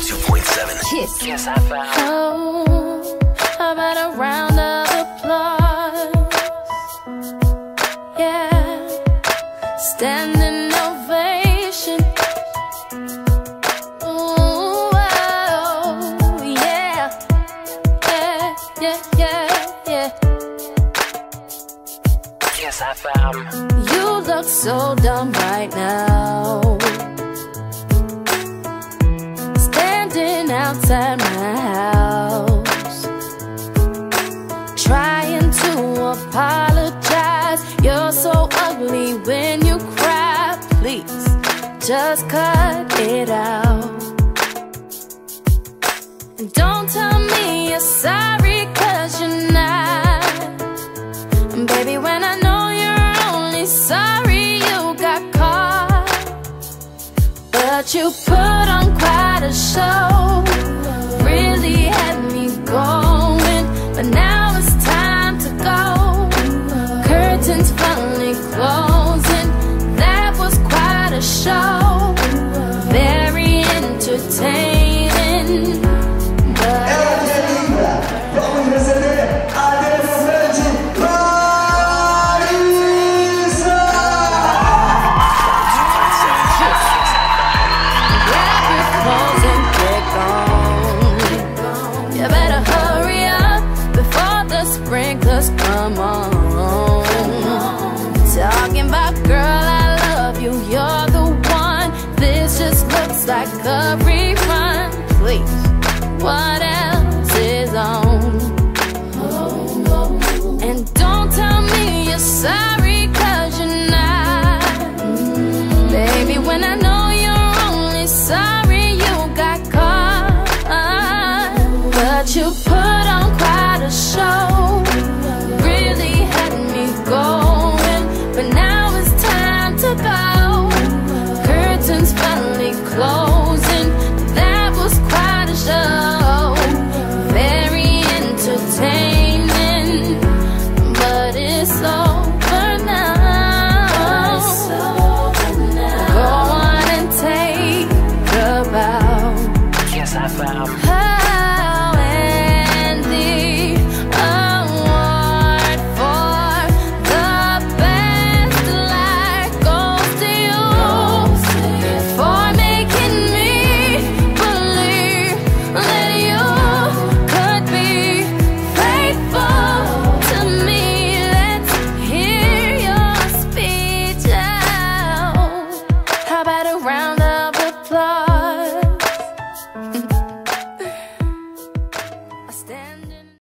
102.7. Kiss. Kiss FM. Oh, how about a round of applause? Yeah, standing ovation. Ooh, oh, yeah, yeah, yeah, yeah, yeah. Kiss FM. You look so dumb right now. Outside my house. Trying to apologize. You're so ugly when you cry. Please, just cut it out. And don't tell me you're sorry, cause you're not. And Baby, when I know you're only sorry you got caught, but you put on quite a show, really had me like a refund, Please, what else is on? And don't tell me you're sorry, cause you're not. Baby, when I know.